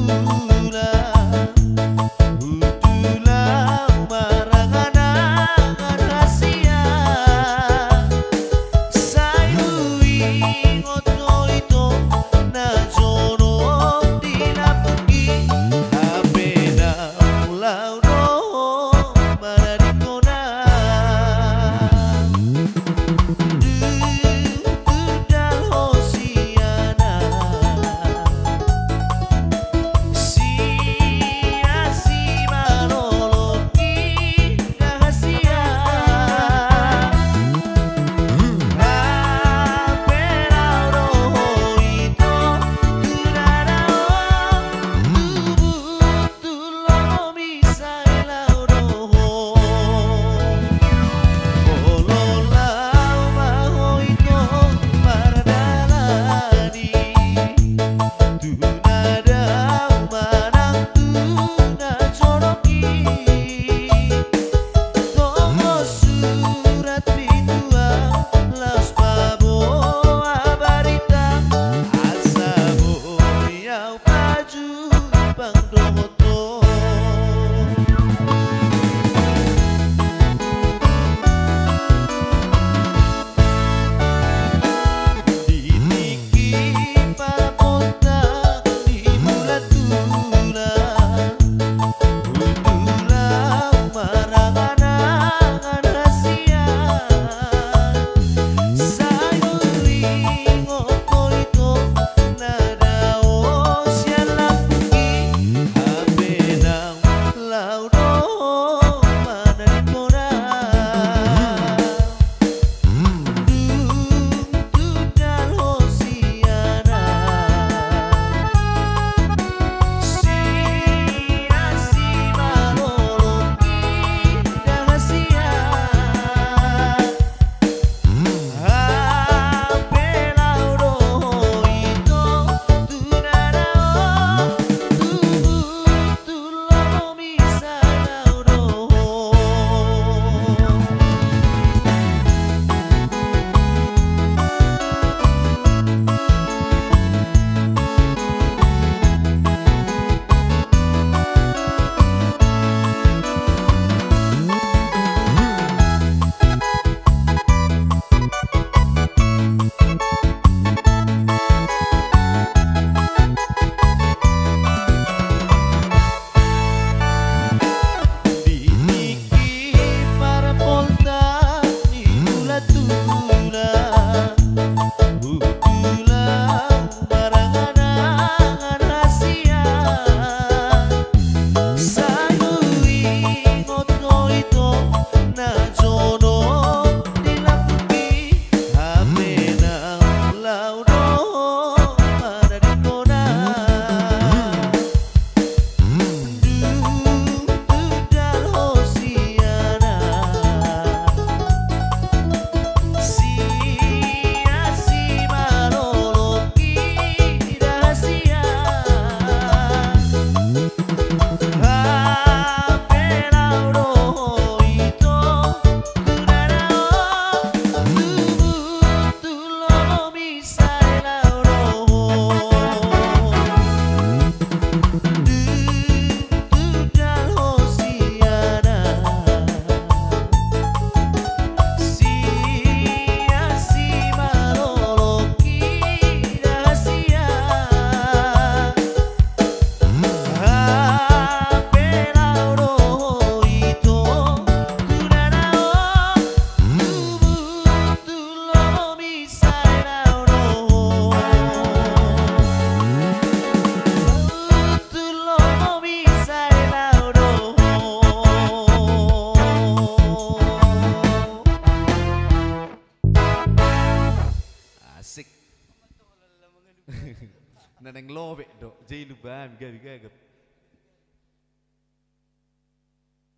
mistura neng lo be do jai nu ba mi ga mi ga